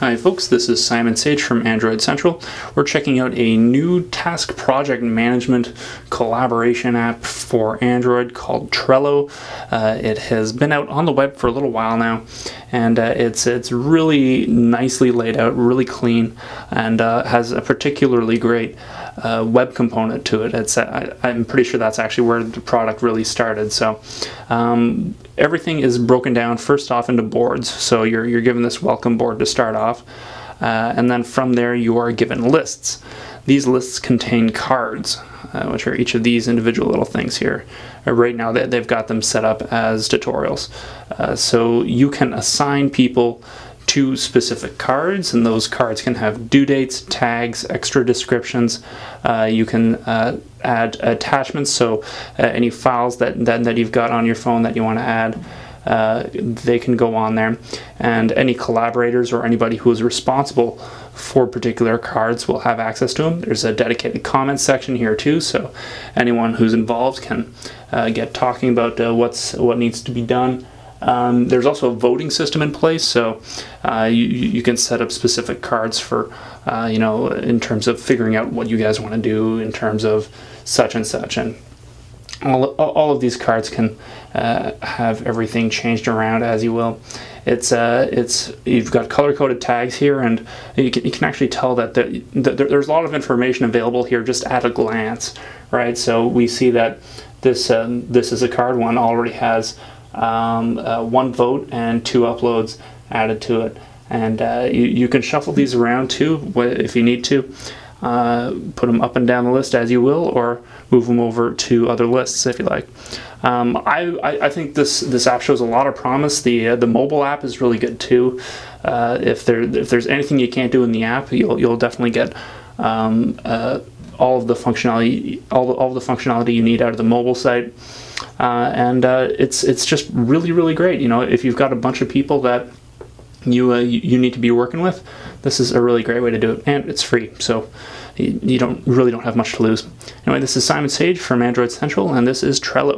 Hi folks, this is Simon Sage from Android Central. We're checking out a new task project management collaboration app for Android called Trello. Uh, it has been out on the web for a little while now and uh, it's it's really nicely laid out, really clean and uh, has a particularly great uh, web component to it. It's I, am pretty sure that's actually where the product really started. So um, everything is broken down first off into boards. So you're you're given this welcome board to start off, uh, and then from there you are given lists. These lists contain cards, uh, which are each of these individual little things here. Uh, right now they, they've got them set up as tutorials. Uh, so you can assign people to specific cards, and those cards can have due dates, tags, extra descriptions. Uh, you can uh, add attachments, so uh, any files that, that, that you've got on your phone that you want to add. Uh, they can go on there, and any collaborators or anybody who is responsible for particular cards will have access to them. There's a dedicated comment section here too, so anyone who's involved can uh, get talking about uh, what's what needs to be done. Um, there's also a voting system in place, so uh, you, you can set up specific cards for, uh, you know, in terms of figuring out what you guys want to do in terms of such and such. And all, all of these cards can uh, have everything changed around as you will. It's uh, it's you've got color coded tags here, and you can, you can actually tell that, the, there's a lot of information available here just at a glance, right? So we see that this um, this is a card one already has um, uh, one vote and two uploads added to it. And uh, you, you can shuffle these around too if you need to. Uh, put them up and down the list as you will, or move them over to other lists if you like. Um, I, I, I, think this this app shows a lot of promise. The uh, the mobile app is really good too. Uh, if there if there's anything you can't do in the app, you'll you'll definitely get um, uh, all of the functionality all the, all the functionality you need out of the mobile site. Uh, and uh, it's it's just really really great. You know, if you've got a bunch of people that you, uh, you need to be working with, this is a really great way to do it, and it's free, so you, don't really don't have much to lose. Anyway, this is Simon Sage from Android Central, and this is Trello.